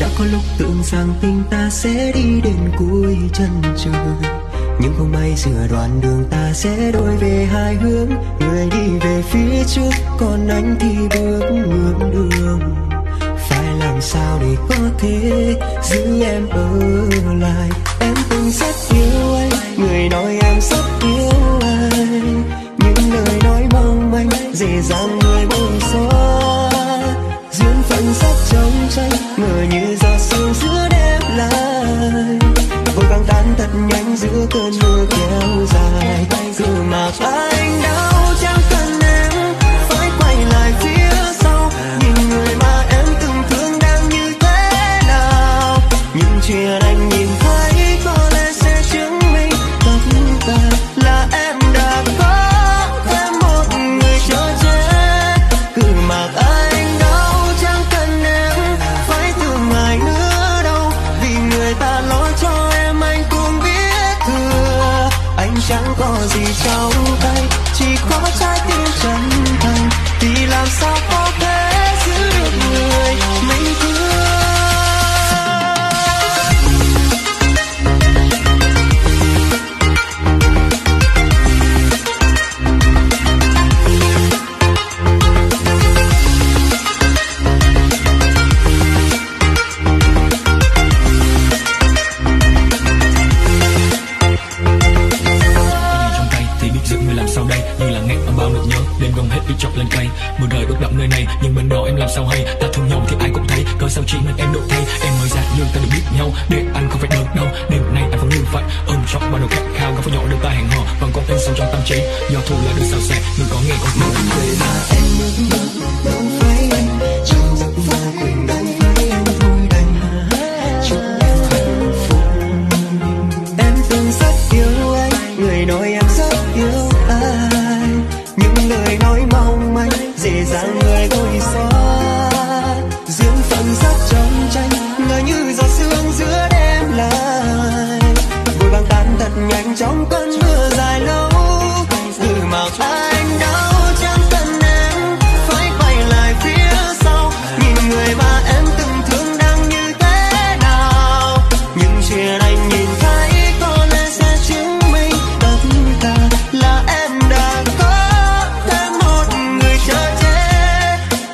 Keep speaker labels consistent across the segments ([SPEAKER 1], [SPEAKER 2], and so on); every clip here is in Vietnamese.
[SPEAKER 1] đã có lúc tưởng rằng tình ta sẽ đi đến cuối chân trời. Nhưng không may giữa đoạn đường ta sẽ đôi về hai hướng. Người đi về phía trước, còn anh thì bước ngược đường. Phải làm sao để có thể giữ em ở lại? Em từng rất yêu
[SPEAKER 2] hết bị chọc lên cây mưa đời ướt đậm nơi này, nhưng bên đó em làm sao hay? Ta thương nhau thì ai cũng thấy, cớ sao chỉ mình em độ thay? Em mới ra nhưng ta được biết nhau, để anh không phải đớn đâu đêm nay anh vẫn như vậy, ôm chọn bao đầu khát khao gặp phải nhỏ đôi ta hẹn hò vẫn còn tên sâu trong tâm trí. Do thù là được sao sẻ người có
[SPEAKER 1] những mong manh, dễ dàng người gối xóa duyên phận rất trong tranh ngờ như giọt sương giữa đêm lại. Vội vàng tan thật nhanh trong cơn mưa dài lâu. Từ màu anh đau chẳng cần em phải quay lại phía sau. Nhìn người mà em từng thương đang như thế nào. Nhưng chia anh nhìn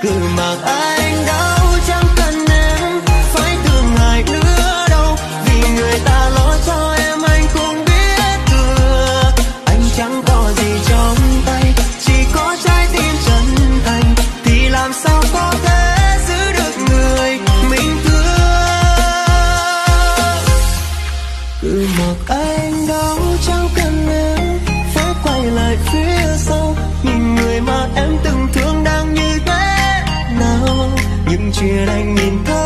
[SPEAKER 1] cứ mặc anh đau chẳng cần em, phải thương hại nữa đâu. Vì người ta lo cho em, anh cũng biết thừa anh chẳng có gì trong tay, chỉ có trái tim chân thành. Thì làm sao có thể giữ được người mình thương? Cứ mặc anh đau chẳng chuyện anh nhìn thấy